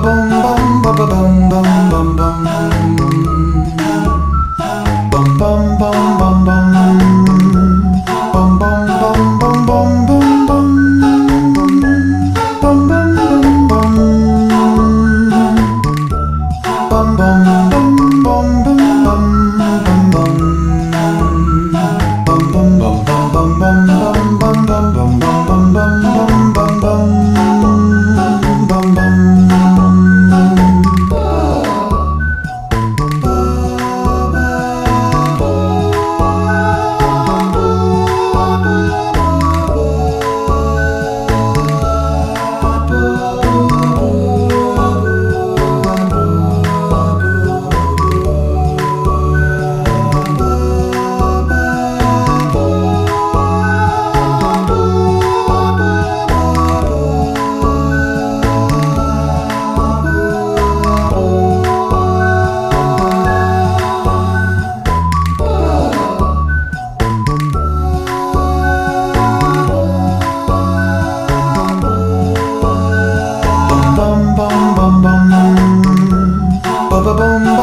boom.